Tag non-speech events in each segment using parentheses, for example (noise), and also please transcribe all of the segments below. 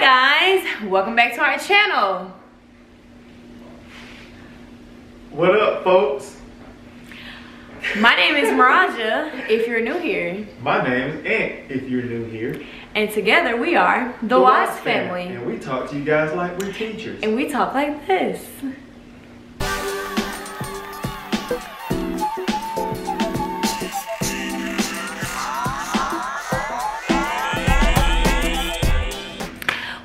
Hi guys, welcome back to our channel. What up, folks? My name is Marijiah, if you're new here. My name is Ant, if you're new here. And together we are the, the Watts family. And we talk to you guys like we're teachers. And we talk like this.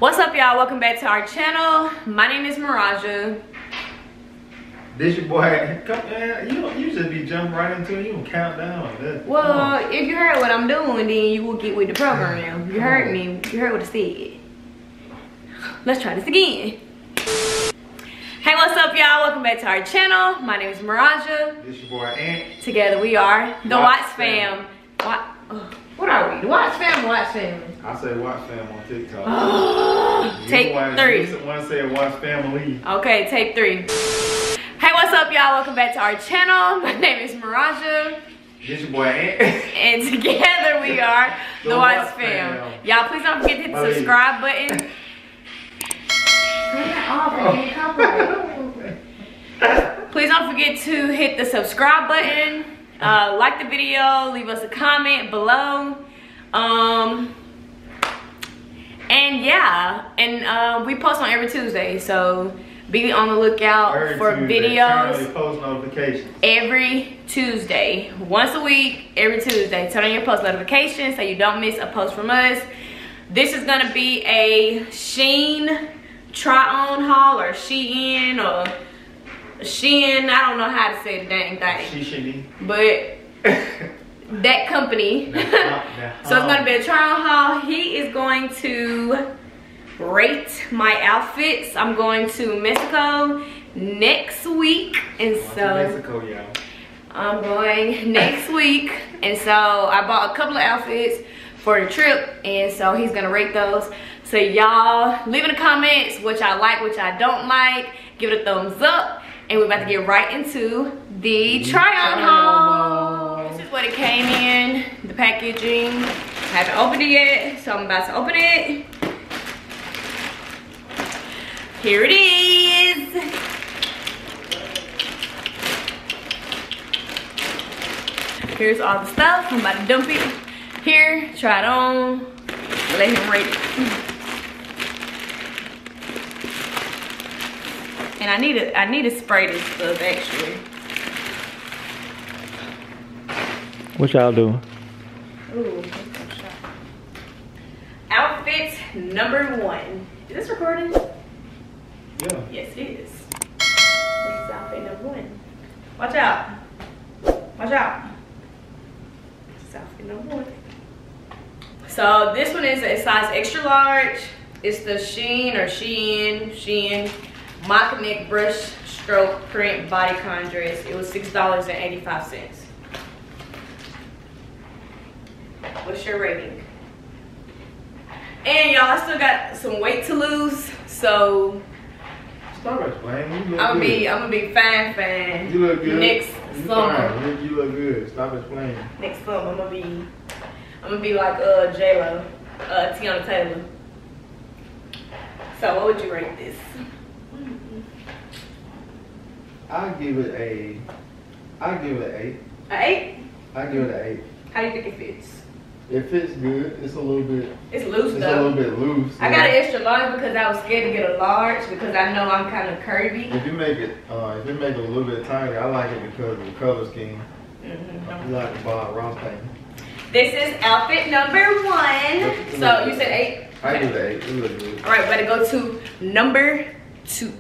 What's up, y'all? Welcome back to our channel. My name is Marijiah. This your boy. Come, man, you don't usually be jumping right into it. You don't count down. That, well, if you heard what I'm doing, then you will get with the program. You heard me. You heard what I said. Let's try this again. Hey, what's up, y'all? Welcome back to our channel. My name is Marijiah. This your boy Ant. Together we are the Watts, Watts fam. fam. Oh. What are we? Watch Watts fam, Watts family. I say watch fam on TikTok. (gasps) (gasps) take three. You want to say Watts family. Okay, take three. Hey, what's up, y'all? Welcome back to our channel. (laughs) My name is Marijiah. This your boy (laughs) and together we are the, the Watts fam. fam. Y'all, please don't forget to hit the subscribe button. (laughs) please don't forget to hit the subscribe button uh, like the video, leave us a comment below. Um, and yeah, and uh, we post on every Tuesday, so be on the lookout every for Tuesday. videos. post notifications. Every Tuesday, once a week, every Tuesday. Turn on your post notifications so you don't miss a post from us. This is gonna be a Shein try-on haul or Shein or Shein, I don't know how to say the dang thing. But (laughs) that company. (laughs) so it's gonna be a trial haul. He is going to rate my outfits. I'm going to Mexico next week. And so Mexico, yeah. I'm going next (laughs) week. And so I bought a couple of outfits for the trip. And so he's gonna rate those. So y'all leave in the comments which I like, which I don't like. Give it a thumbs up and we're about to get right into the try-on haul. This is what it came in, the packaging. I haven't opened it yet, so I'm about to open it. Here it is. Here's all the stuff. I'm about to dump it here, try it on, let him rate it. And I need to I need to spray this stuff actually. What y'all doing? Ooh, Outfit number one. Is this recording? Yeah. Yes, it is. This is outfit number one. Watch out. Watch out. This is outfit number one. So this one is a size extra large. It's the Sheen or Shein, Shein mock neck brush stroke print bodycon dress. It was $6.85. What's your rating? And y'all, I still got some weight to lose, so Stop explaining. I'm gonna be I'm gonna be fine fine. You look good. Next you summer. Fine. You look good. Stop explaining. Next summer I'm gonna be I'm gonna be like uh J Lo, uh Teyana Taylor. So what would you rate this? I give it a. I give it an eight. An eight? I give it an eight. How do you think it fits? It fits good. It's a little bit. It's loose it's though. It's a little bit loose. I got an extra large because I was scared to get a large because I know I'm kind of curvy. If you make it, uh, if you make it a little bit tighter, I like it because of the color scheme. Mm-hmm. You like the Bob Ross thing. This is outfit number one. So you said eight. I give it an eight. It looks good. All right, better go to number two.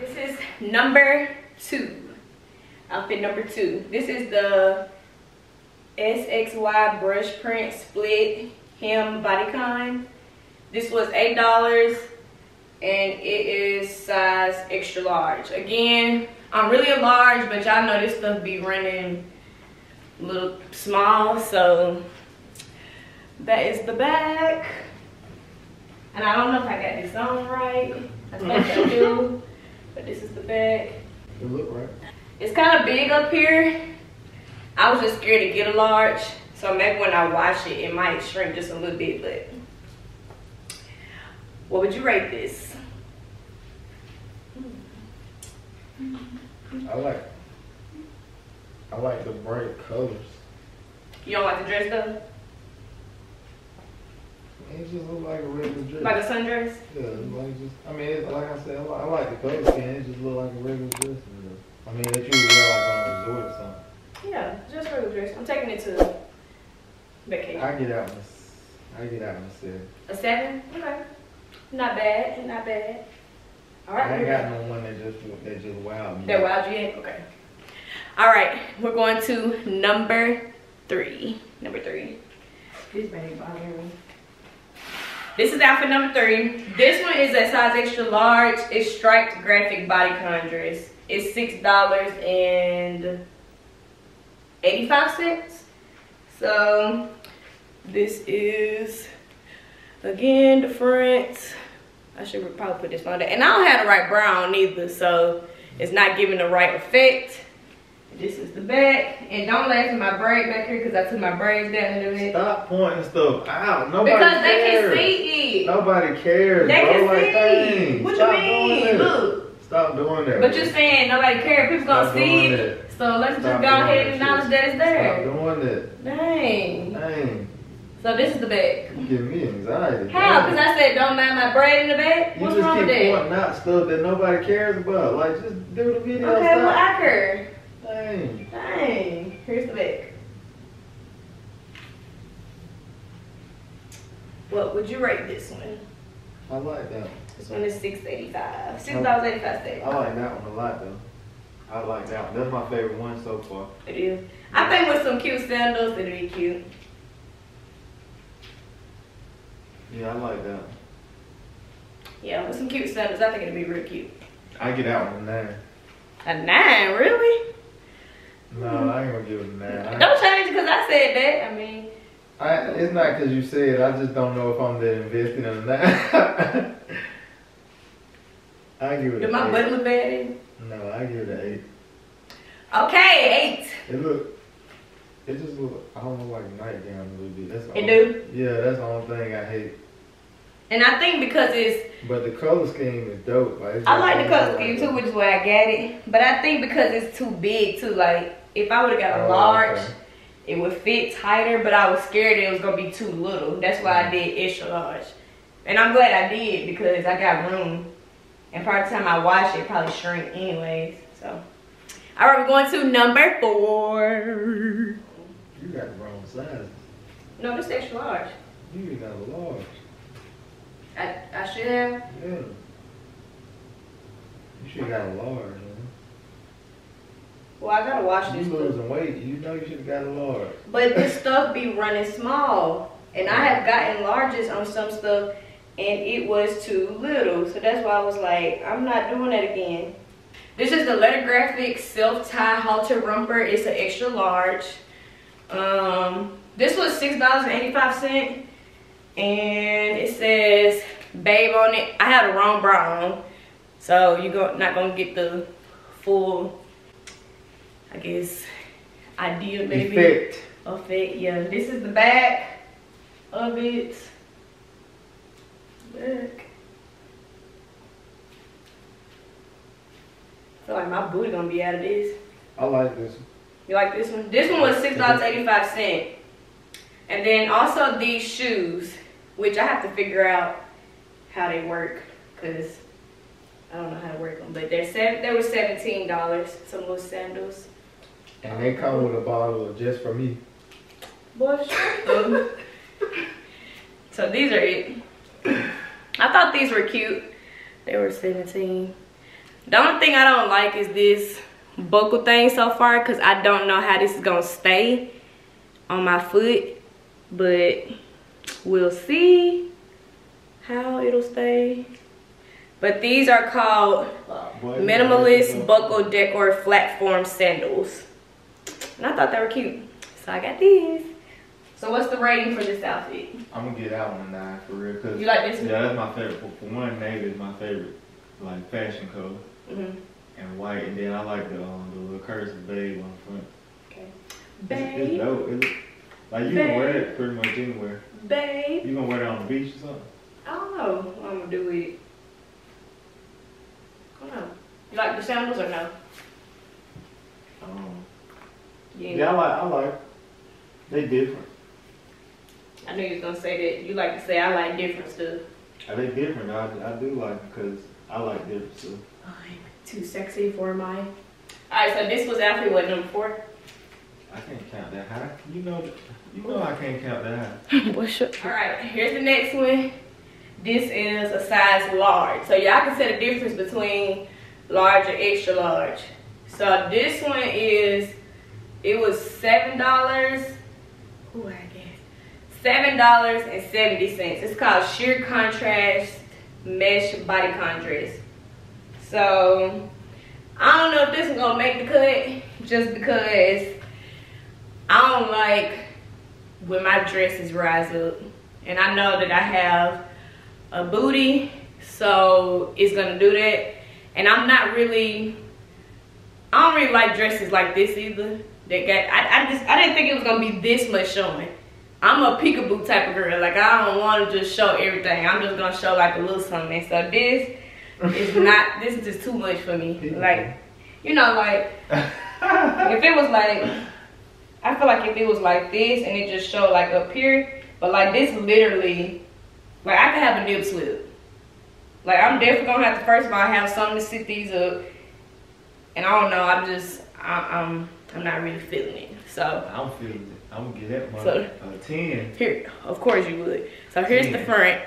This is number two. Outfit number two. This is the SXY brush print split hem bodycon. This was $8 and it is size extra large. Again, I'm really a large, but y'all know this stuff be running a little small, so that is the back. And I don't know if I got this on right. I think I do. But this is the back. It look right. It's kind of big up here. I was just scared to get a large. So maybe when I wash it, it might shrink just a little bit, but what would you rate this? I like. I like the bright colors. You don't like the dress though? It just look like a regular dress. Like a sundress? yeah, like just. I mean, it, like I said, I like, I like the color scheme. It just look like a regular dress. I mean, that you would wear like on a resort or something. Yeah, just regular dress. I'm taking it to vacation. I get out. in s- I get out in a set. A seven? Okay. Not bad. Not bad. All right. I ain't got no one that just that just wow me. That wowed you in? Okay. All right, we're going to number three. Number three. This bag bothering me. This is outfit number three. This one is a size extra large. It's striped graphic bodycon dress. It's six dollars and eighty-five cents. So this is again the front. I should probably put this on there. And I don't have the right brown either, so it's not giving the right effect. This is the back. And don't laugh at my braid back here because I took my braids down a little bit. Stop pointing stuff out. Nobody Because they cares. can see it. Nobody cares, They can like, see. dang, What stop you mean? Look. Stop doing that. But bro. you're saying nobody cares. People gonna see it. So let's Stop just go ahead and acknowledge that it's there. Stop doing that. Dang. Dang, So this is the back. you giving me anxiety. How? Because I said don't mind my braid in the back? You What's just wrong keep with that? pointing out stuff that nobody cares about. Like, just do the video. Okay, well. I care. Dang. Dang. Here's the back. What would you rate this one? I like that. This one is six eighty five. Six dollars eighty five cents. I like that one a lot, though. I like that one. That's my favorite one so far. It is. I think with some cute sandals, it'll be cute. Yeah, I like that. Yeah, with some cute sandals, I think it'll be real cute. I get out one nine. A nine, really? No, I ain't gonna give it a nine. Don't change it because I said that. I mean, I, it's not because you said. I just don't know if I'm that invested in nine. (laughs) I give it. did my eight. butt look bad? in? No, I give it an eight. Okay, eight. It look. It just look. I don't know like nightgown a little bit. That's It only- do? Yeah, that's the only thing I hate. And I think because it's, But the color scheme is dope. Like, I like the color scheme that. too, which is why I got it. But I think because it's too big too, like if I would have got a Oh, large, okay. it would fit tighter. But I was scared it was gonna be too little. That's why I mm-hmm. did extra large. And I'm glad I did because I got room. And by the time I wash it, probably shrink anyways. So, all right, we're going to number four. You got the wrong size. No, this extra large. You even got a large. I I should have. Yeah. You should have got a large. Man. Well, I gotta wash You this. stuff. losing weight. You know you should have got a large. But this stuff be running small. And I have gotten larges on some stuff and it was too little. So that's why I was like, I'm not doing that again. This is the letter graphic self-tie halter romper. It's an extra large. Um, this was six dollars and eighty-five cent, and it says "babe" on it. I had a wrong bra on, so you're go not gonna get the full, I guess, idea maybe Effect. effect. Yeah, this is the back of it. Look. I feel like my booty gonna be out of this. I like this. one. You like this one? This one was six dollars eighty five cent. And then also these shoes, which I have to figure out how they work, cause I don't know how to work them. But they're seven. They were seventeen dollars. Some little sandals. And they come with a bottle of just for me. Boy, shut um, so these are it. I thought these were cute. They were 17. The only thing I don't like is this buckle thing so far because I don't know how this is going to stay on my foot. But we'll see how it'll stay. But these are called Minimalist Buckle Decor Flat Form Sandals. And I thought they were cute. So I got these. So what's the rating for this outfit? I'm gonna get that one nine for real. Cause You like this one? Yeah, that's my favorite. For, for one, navy is my favorite, like fashion color, Mm-hmm. and white. And then I like the um, the little cursive babe on the front. Okay. It's, it's Babe. dope. It look, Like you can wear it pretty much anywhere. Babe. You gonna wear it on the beach or something? I don't know what I'm gonna do with it. I don't know. You like the sandals or no? Oh. Yeah. Yeah, I like. I like. They different. I knew you was gonna say that. You like to say I like different stuff. Are they different? I, I do like because I like different stuff. I'm too sexy for my. Alright, so this was outfit what number four? I can't count that high. You know. You know I can't count that high. (laughs) What's your Alright, here's the next one. This is a size large. So y'all can see the difference between large and extra large. So this one is it was seven dollars. Ooh, I guess. Seven dollars and seventy cents. It's called sheer contrast mesh bodycon dress. So I don't know if this is gonna make the cut just because I don't like when my dresses rise up. And I know that I have a booty, so it's gonna do that. And I'm not really, I don't really like dresses like this either. That got, I, I just, I didn't think it was gonna be this much showing. I'm a peekaboo type of girl. Like I don't want to just show everything. I'm just gonna show like a little something. So this is (laughs) not. This is just too much for me. Like, you know, like (laughs) if it was like, I feel like if it was like this and it just showed like up here, but like this literally, like I could have a nip slip. Like I'm definitely gonna have to first of all have something to sit these up. And I don't know. I'm just, I, I'm, I'm not really feeling it. So I'm feeling it. I'm gonna get that one So- a ten. Here, of course you would. So here's the front.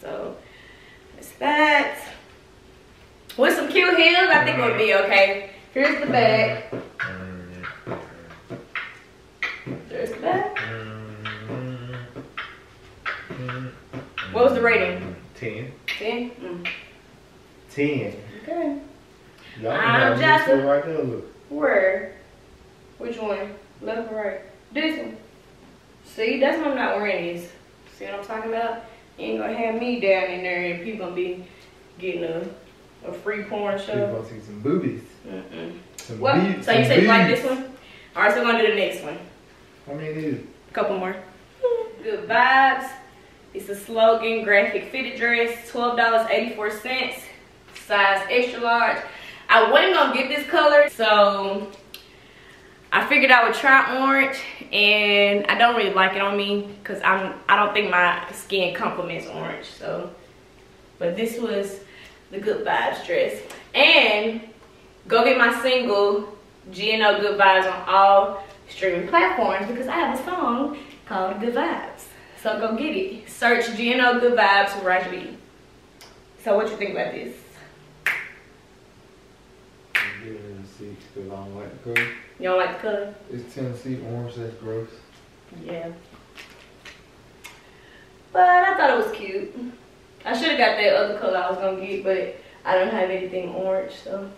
So it's that. With some cute heels, I think it would be okay. Here's the back. There's the back. What was the rating? Ten. Ten. Mm. Ten. Okay. I'm just right there. Look. Where? Which one? Left or right? This one. See, that's why I'm not wearing these. See what I'm talking about? You ain't gonna have me down in there and people gonna be getting a, a free porn People show. gonna see some boobies. Mm-mm. Some beads, So you say you like this one? Alright, so we're gonna do the next one. I mean, it is. couple more. Good vibes. It's a slogan graphic fitted dress, twelve dollars eighty four cents, size extra large. I wasn't gonna get this color, so I figured I would try orange, and I don't really like it on me because I'm I don't think my skin complements orange. So, but this was the good vibes dress, and go get my single GNO Good Vibes on all streaming platforms because I have a song called Good Vibes. So go get it. Search GNO Good Vibes for Raja B. So what you think about this? I'm giving it a six because I don't like the color. You don't like the color? It's Tennessee orange. That's gross. Yeah. But I thought it was cute. I should have got that other color I was gonna get, but I don't have anything orange, so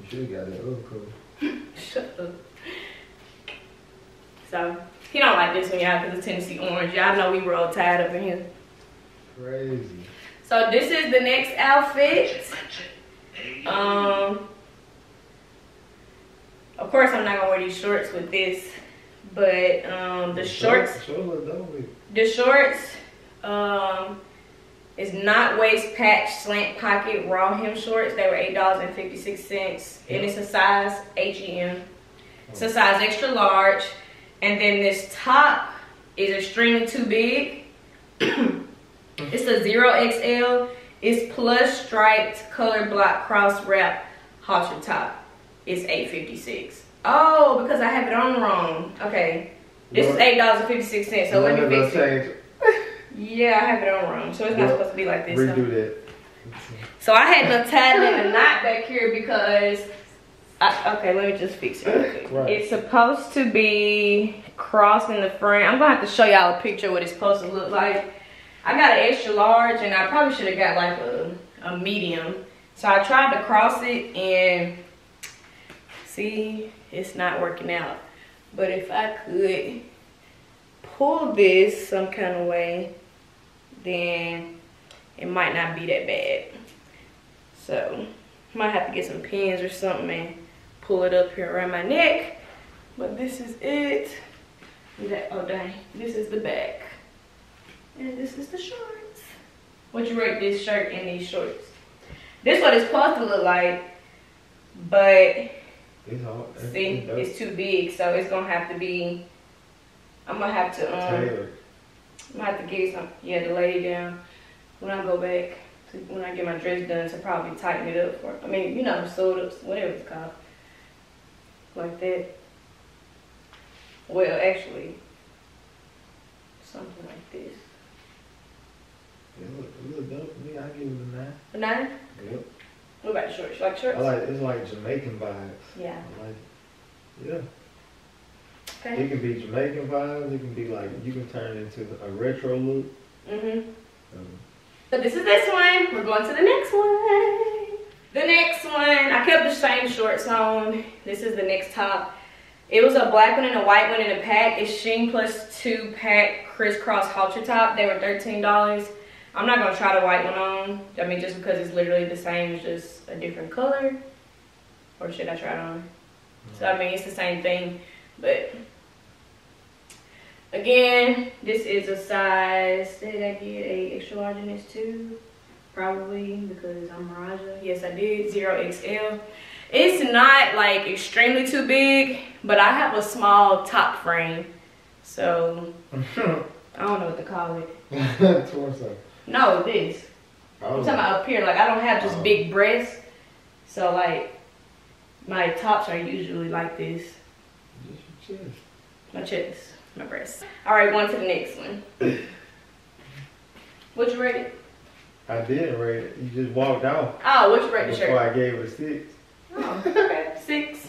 You should have got that other color. (laughs) shut up. So he don't like this one, y'all, because it's Tennessee orange. Y'all know we roll Tide up in here. Crazy. So this is the next outfit. Um, of course I'm not gonna wear these shorts with this, but um, the shorts, Shorts with- the shorts, um, is not waist patch slant pocket raw hem shorts. They were eight dollars and fifty six cents, and it's a size H E M. It's a size extra large, and then this top is extremely too big. (coughs) it's a zero XL. It's plus striped color block cross wrap halter top. It's eight fifty six. Oh, because I have it on wrong. Okay, this is eight dollars and fifty six cents. So let me fix it. (laughs) Yeah, I have it on wrong, so it's not supposed to be like this. so- Redo that. so I had to tie a knot back here because, I, okay, let me just fix it. Right. It's supposed to be crossed in the front. I'm gonna have to show y'all a picture of what it's supposed to look like. I got an extra large and I probably should have got like a, a medium. So I tried to cross it and see, it's not working out. But if I could pull this some kind of way, then it might not be that bad. So, might have to get some pins or something and pull it up here around my neck. But this is it. That, oh dang, this is the back. And this is the shorts. What you rate this shirt and these shorts? This what it's supposed to look like, but It's hard. It's- see, it's it's too big, so it's gonna have to be. I'm gonna have to um. tailored. I'm gonna have to get some, yeah, to lay down when I go back, to, when I get my dress done, to probably tighten it up for, I mean, you know, sew it up, whatever it's called. Like that. Well, actually, something like this. It look, it look dope to me. I give it a nine. A nine? Yep. What about shorts? You like shorts? I like it's like Jamaican vibes. Yeah. I like it. Yeah. Okay. It can be Jamaican vibes. It can be like you can turn it into a retro look. Mhm. Um, So this is this one. We're going to the next one. The next one, I kept the same shorts on. This is the next top. It was a black one and a white one in a pack. It's Sheen plus two pack crisscross halter top. They were $13. I'm not gonna try the white one on. I mean, just because it's literally the same, it's just a different color. Or should I try it on? So I mean, it's the same thing, but again, this is a size. Did I get a extra large in this too? Probably because I'm Marijiah. Yes, I did zero XL. It's not like extremely too big, but I have a small top frame, so (laughs) I don't know what to call it. torso. No, this. Oh, I'm talking about up here. Like I don't have just oh. big breasts, so like my tops are usually like this. Just your chest. My chest, my breasts. All right, going to the next one. (coughs) What you rate it? I didn't rate it. You just walked out Oh, what you rate the before? I gave it a six. Oh, okay, six.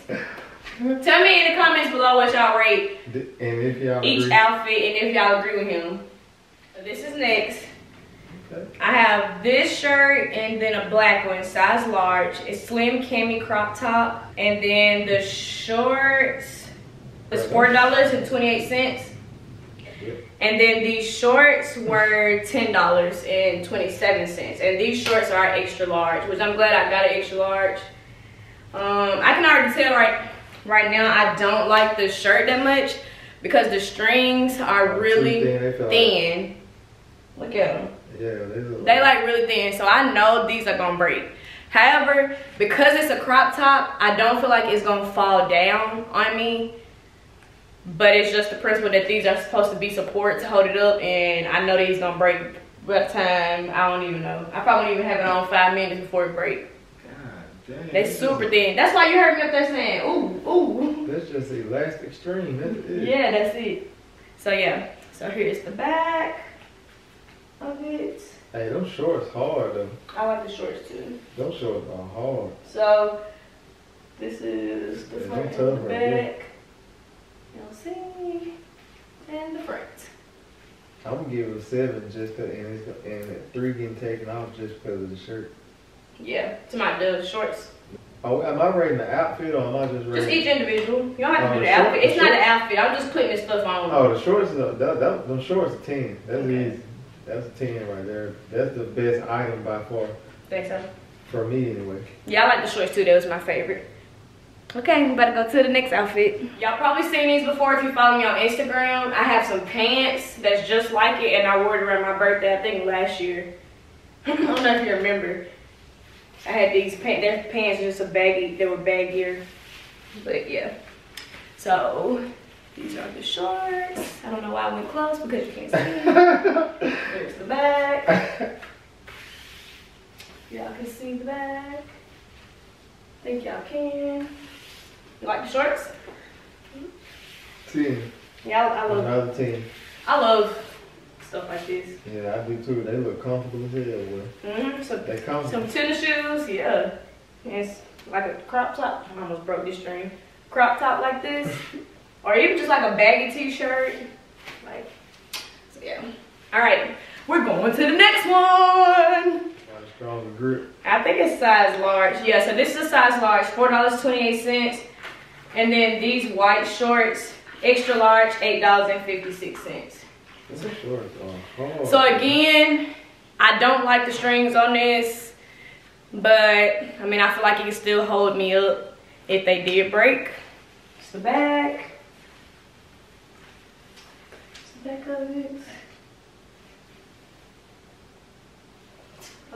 Tell me in the comments below what y'all rate And if y'all each agree, outfit and if y'all agree with him. This is next. Okay. I have this shirt and then a black one, size large. It's slim cami crop top. And then the shorts was four dollars and twenty-eight cents. And then these shorts were ten dollars and twenty-seven cents. And these shorts are extra large, which I'm glad I got an extra large. Um, I can already tell right right now I don't like the shirt that much because the strings are really thin, they feel like- thin. Look at them. Yeah, they like really thin, so I know these are gonna break. However, because it's a crop top, I don't feel like it's gonna fall down on me. But it's just the principle that these are supposed to be support to hold it up, and I know these gonna break by the time I don't even know. I probably won't even have it on five minutes before it break. God damn. They super thin. That's why you heard me up there saying, ooh, ooh. That's just elastic string. That's it. Yeah, that's it. So yeah, so here's the back of it. Hey, them shorts hard though. I like the shorts too. Them shorts are hard. So this is the Yeah, front and the right back. You'll see. And the front. I'm gonna give it a seven just cause, and it's and three getting taken off just because of the shirt. Yeah, to my the shorts. Oh, am I rating the outfit or am I just rating? Just each individual. You don't have to Oh, do the the short- outfit. It's the not an outfit. I'm just putting this stuff on. Oh, the shorts, is a, that, that, them shorts are ten. That's Okay. easy. That's a ten right there. That's the best item by far Think so? for me anyway. Yeah, I like the shorts too. That was my favorite. Okay, we better go to the next outfit. Y'all probably seen these before if you follow me on Instagram. I have some pants that's just like it, and I wore it around my birthday, I think last year. (laughs) I don't know if you remember. I had these pants, their pants just a baggy, they were baggier. But yeah. So, these are the shorts. I don't know why I went close because you can't see. (laughs) There's the back. Y'all can see the back. Think y'all can. You like the shorts? Ten. Yeah, I, I love. Another ten. I love stuff like this. Yeah, I do too. They look comfortable as hell. Boy. hmm Some They comfortable. some tennis shoes, yeah. And it's like a crop top. I almost broke this string. Crop top like this, (laughs) or even just like a baggy t-shirt. Like, so yeah. All right, we're going to the next one. Got a stronger grip. I think it's size large. Yeah, so this is a size large, four dollars twenty-eight cents. And then these white shorts, extra large, eight dollars and fifty-six cents. Them shorts are hard. So again, I don't like the strings on this, but I mean I feel like it can still hold me up if they did break. It's the back. I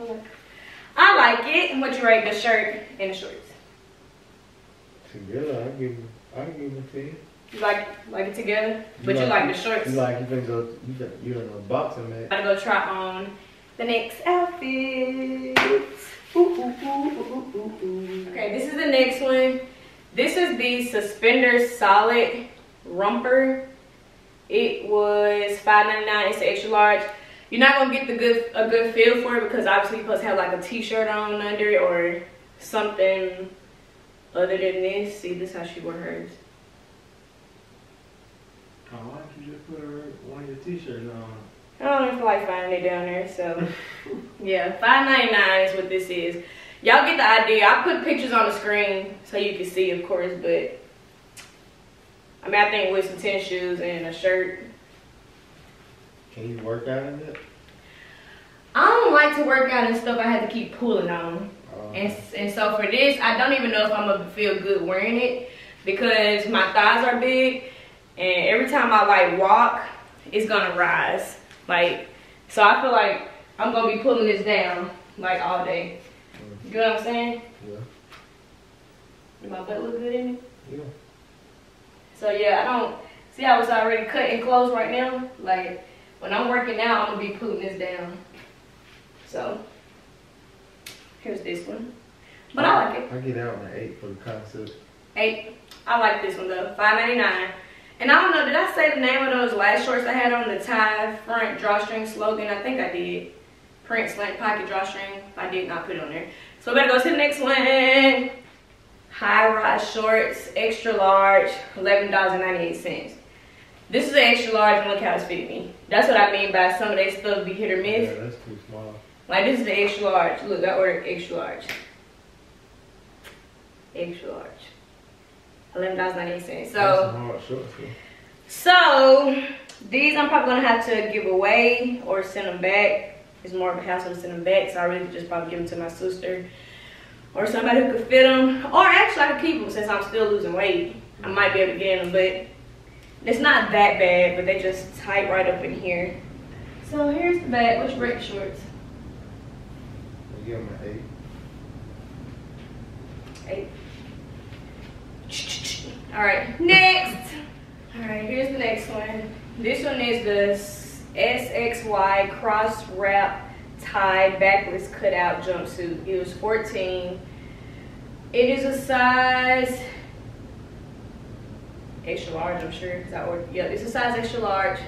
like, I like it. And what you rate the shirt and the shorts? Together, I give, I give it to you. You like like it together, but You you like- like the shorts. You like, you finna go, you got, you in a boxing match. I'm gonna go try on the next outfit. Ooh, ooh, ooh, ooh, ooh, ooh. Okay, this is the next one. This is the Suspender Solid Romper. It was $5.99. It's an extra large. You're not gonna get the good a good feel for it because obviously you're supposed to have like a t-shirt on under it or something other than this. See, this is how she wore hers. Oh, why don't you just put her, one of your t-shirts on? I don't feel like finding it down there, so (laughs) yeah, five ninety nine is what this is. Y'all get the idea. I put pictures on the screen so you can see, of course, but I mean, I think with some tennis shoes and a shirt. Can you work out in it? I don't like to work out and stuff I have to keep pulling on. Oh. And, and so for this, I don't even know if I'm gonna feel good wearing it because my thighs are big and every time I like walk, it's gonna rise. Like, so I feel like I'm gonna be pulling this down like all day. Mm. You know what I'm saying? Yeah. Does my butt look good in it? Yeah. So yeah, I don't see how it's already cut and close right now. Like when I'm working out, I'm gonna be putting this down. So here's this one. But I like it. I get out on an eight for the concept. Eight. I like this one though. Five ninety nine. And I don't know, did I say the name of those last shorts I had on the tie front drawstring slogan? I think I did. Print slant pocket drawstring. I did not put it on there. So we better go to the next one. High rise shorts, extra large, eleven dollars and ninety eight cents. This is an extra large and look how it's fitting me. That's what I mean by some of that stuff be hit or miss. Yeah, that's too small. Like this is the extra large. Look, I ordered extra large. Extra large. Eleven dollars ninety eight cents. So some hard shorts. though. so these I'm probably gonna have to give away or send them back. It's more of a hassle to send them back, so I really just probably give them to my sister or somebody who could fit them. Or actually, I could keep them since I'm still losing weight. I might be able to get them, but it's not that bad. But they just tight right up in here. So here's the bag. What's Rick shorts? I give them an eight. Eight. All right, next. All right, here's the next one. This one is the SXY cross wrap tie backless cutout jumpsuit. It was 14. It is a size extra large, I'm sure. 'cause I ordered, yeah, it's a size extra large.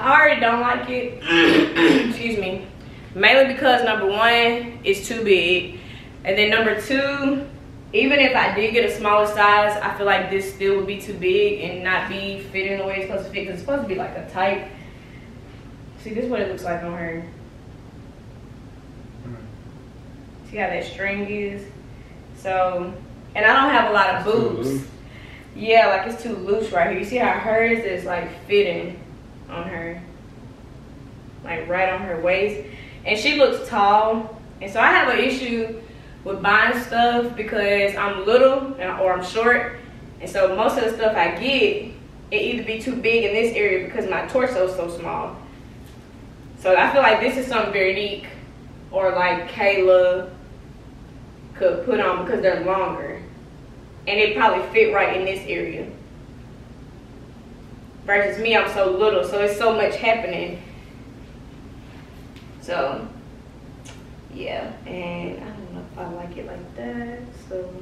I already don't like it. (coughs) Excuse me. Mainly because number one, it's too big. And then number two, even if I did get a smaller size, I feel like this still would be too big and not be fitting the way it's supposed to fit. Cause it's supposed to be like a tight. See, this is what it looks like on her. See how that string is? So, and I don't have a lot of boobs. Yeah, like it's too loose right here. You see how hers is like fitting on her, like right on her waist, and she looks tall. And so I have an issue with buying stuff because I'm little and- or I'm short, and so most of the stuff I get, it either be too big in this area because my torso is so small. So I feel like this is something very unique, or like Kayla could put on because they're longer and it probably fit right in this area. Versus me, I'm so little, so it's so much happening. So, yeah, and I don't know if I like it like that. So,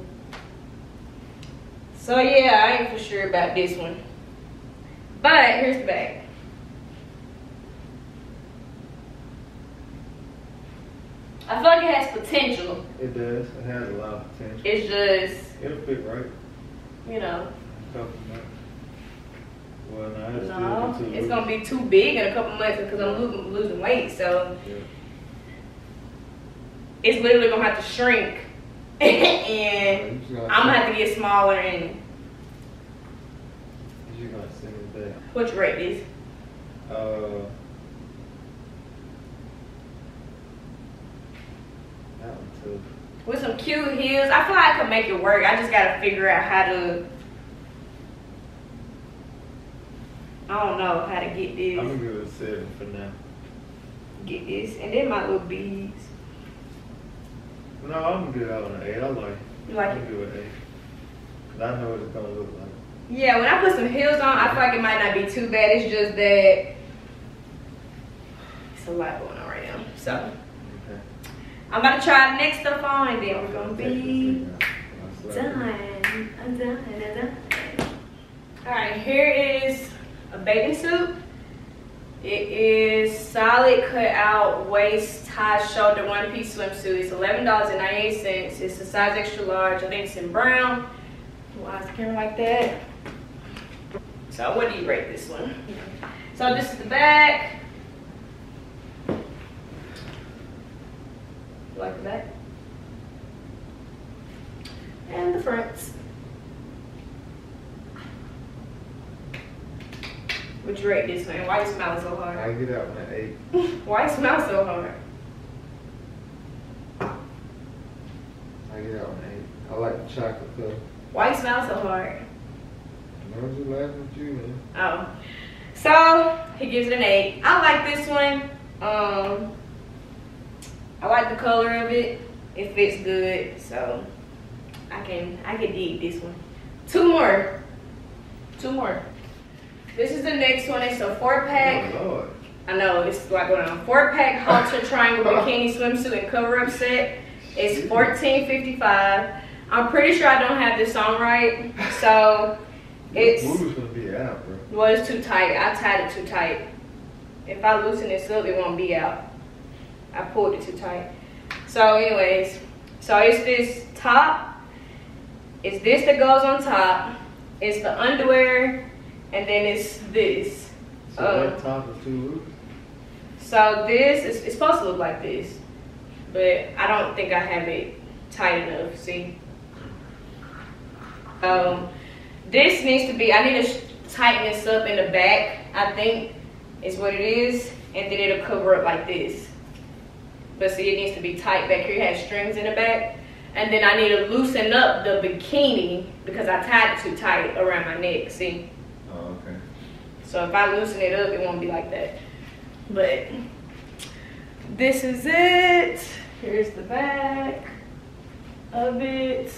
so yeah, I ain't for sure about this one. But here's the bag. I feel like it has potential. It does. It has a lot of potential. It's just, It'll fit right. you know, Couple months. Well, no, it's No, it's loose. gonna be too big in a couple months because I'm losing, losing weight. So Yeah. it's literally gonna have to shrink, (laughs) and gotta I'm gonna have to get smaller. And You just gotta send it back. rate this? Uh, that one too. With some cute heels, I feel like I can make it work. I just gotta figure out how to. I don't know how to get this. I'm gonna give it a seven for now. Get this. And then my little beads. No, I'm gonna give that one an eight. I like it. You like I'm it? gonna give it an eight. Cause I know what it's gonna look like. Yeah, when I put some heels on, I feel like it might not be too bad. It's just that it's a lot going on right now. So Okay. I'm to try next on and then we're gonna be done. Done. Done. Alright, here is a bathing suit. It is solid cut out waist high shoulder one piece swimsuit. It's eleven dollars and ninety eight cents. It's a size extra large. I think it's in brown. Why is the camera like that? So what do you rate this one? So this is the back. Like the back? And the fronts. Would you rate this one? Why you smile so hard? I give that one an eight. (laughs) Why you smile so hard? I get that one an eight. I like the chocolate color. Why you smile so hard? I was just laughing at you, man. Oh. So he gives it an eight. I like this one. Um I like the color of it. It fits good. So I can I can dig this one. Two more. Two more. This is the next one. It's a four pack. Oh, I know it's a going on. Four pack halter (laughs) triangle bikini swimsuit and cover up set. It's fourteen fifty five. I'm pretty sure I don't have this on right. So (laughs) it's Boo's gonna be out, bro. well it's too tight. I tied it too tight. If I loosen this up it won't be out. I pulled it too tight. So anyways, so it's this top. It's this that goes on top. It's the underwear and then it's this. So Um, that top is too loose. So this is it's supposed to look like this, but I don't think I have it tight enough. See, um, this needs to be. I need to tighten this up in the back. I think is what it is, and then it'll cover up like this. But see, it needs to be tight back here. It has strings in the back, and then I need to loosen up the bikini because I tied it too tight around my neck. See. Oh, okay. So if I loosen it up, it won't be like that. But this is it. Here's the back of it.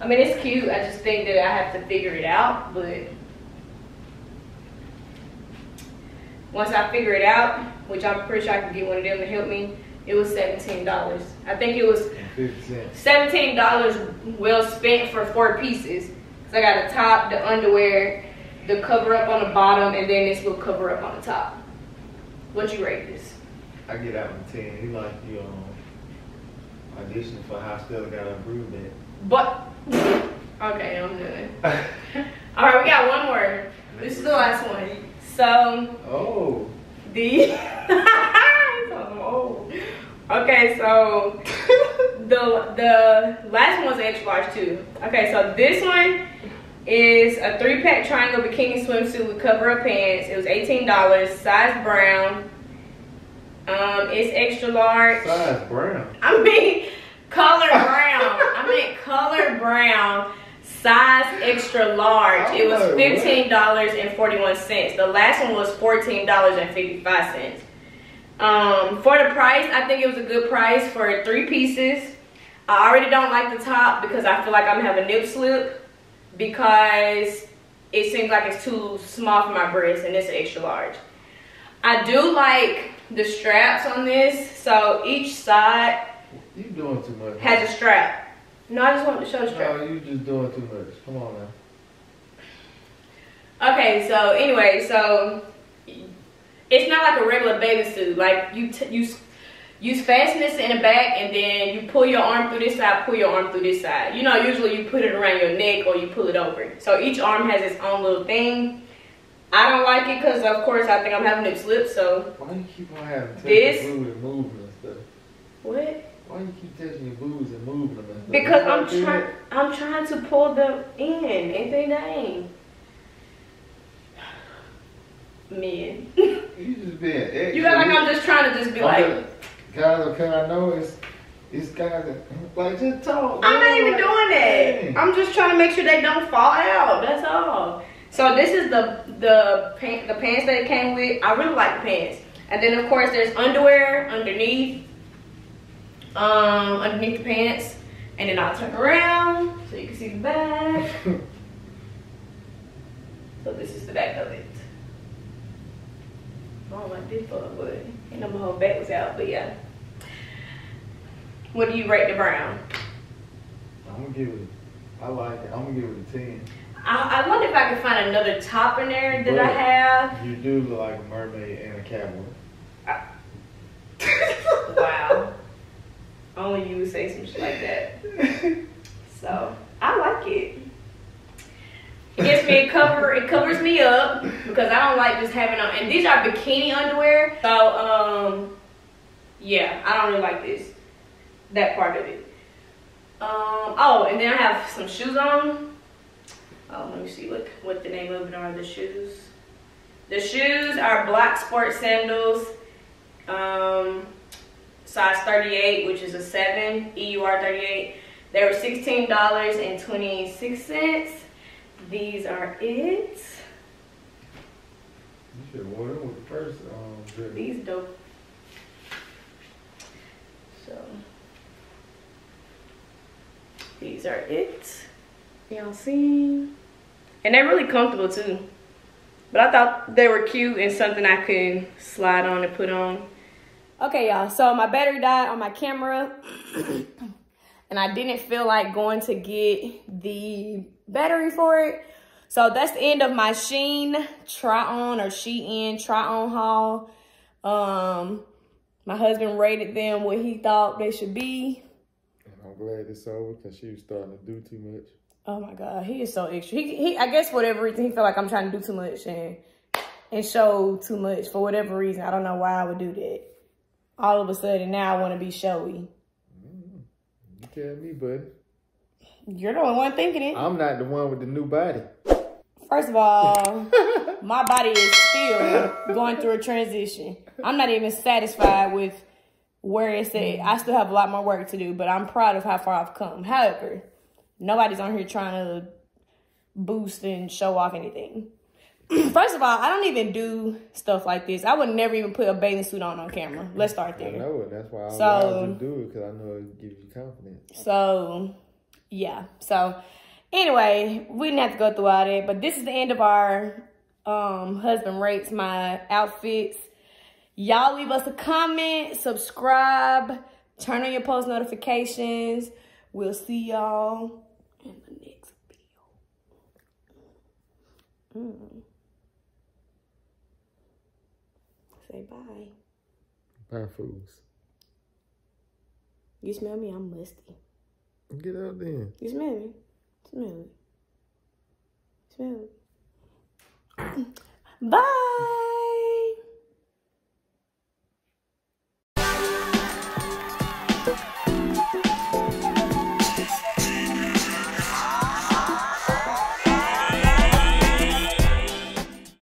I mean, it's cute. I just think that I have to figure it out. But once I figure it out, which I'm pretty sure I can get one of them to help me, it was $17. I think it was And fifty cents. seventeen dollars well spent for four pieces. Cause I got the top, the underwear, the cover up on the bottom, and then this little cover up on the top. What'd you rate this? I get that ten. He like you um auditioning for Stella got improvement. But (laughs) okay, I'm done. (laughs) All right, we got one more. This is the last one. So Oh. the. (laughs) (laughs) Oh. okay, so the the last one was an extra large too. Okay, so this one is a three pack triangle bikini swimsuit with cover up pants. It was $18, size brown. Um, it's extra large. Size brown. I mean, color brown. I mean, color brown. Size extra large. It was $15.41. The last one was $14.55. Um, for the price, I think it was a good price for three pieces. I already don't like the top because I feel like I'm a nip slip because it seems like it's too small for my breast and it's an extra large. I do like the straps on this, so each side You doing too much. has a strap. No, I just wanted to show the strap. No, you just doing too much. Come on now. Okay, so anyway, so it's not like a regular bathing suit. Like you, t- you, you fasten this in the back, and then you pull your arm through this side, pull your arm through this side. You know, usually you put it around your neck or you pull it over. So each arm has its own little thing. I don't like it because, of course, I think I'm having nip slip. So Why do you keep on having touch This- your and moving and stuff? what? Why you keep touching your boobs and moving them and stuff? Because I'm trying. I'm trying to pull them in. Ain't they dang? Man. You (laughs) just being extra. You act like I'm just trying to just be like, guys, can I know it's it's guys that like just talk. I'm not even doing that. I'm just trying to make sure they don't fall out. That's all. So this is the the pant, the pants that it came with. I really like the pants. And then of course there's underwear underneath, um, underneath the pants. And then I'll turn around so you can see the back. (laughs) so this is the back of it. I don't like this part, but you know my whole back was out, but yeah. What do you rate the brown? I'm gonna give it. I like it. I'm gonna give it a ten. I, I wonder if I can find another top in there that I have. You do look like a mermaid and a cowboy. (laughs) Wow. Only you would say some shit like that. (laughs) So I like it. It gives me cover. It covers me up because I don't like just having on. And these are bikini underwear. So um, yeah, I don't really like this. That part of it. Um. Oh, and then I have some shoes on. Oh, let me see what what the name of it are. The shoes. The shoes are black sport sandals. Um, size 38, which is a 7, EUR 38. They were $16.26. These are it. You should have worn them with the first um, dress. These dope. So, these are it. Y'all see? And they're really comfortable too. But I thought they were cute and something I could slide on and put on. Okay, y'all. So my battery died on my camera. And I didn't feel like going to get the battery for it. So that's the end of my Sheen try on or Shein try on haul. Um, my husband rated them what he thought they should be. And I'm glad it's over because she was starting to do too much. Oh my God, he is so extra. He, he, I guess for whatever reason, he felt like I'm trying to do too much and and show too much for whatever reason. I don't know why I would do that. All of a sudden, now I want to be showy. Tell me, buddy. You're the only one thinking it. I'm not the one with the new body. First of all, (laughs) my body is still going through a transition. I'm not even satisfied with where it's at. I still have a lot more work to do, but I'm proud of how far I've come. However, nobody's on here trying to boost and show off anything. (clears throat) First of all, I don't even do stuff like this. I would never even put a bathing suit on on camera. Let's start there. I know it. That's why I So- you to do it because I know it gives you confidence. So, yeah. So, anyway, we didn't have to go through all that, but this is the end of our um husband rates my outfits. Y'all leave us a comment, subscribe, turn on your post notifications. We'll see y'all in the next video. Mm. Say bye. Bye, fools. You smell me? I'm musty. Get out then. You smell me? Smell it. Smell it. (clears throat) Bye.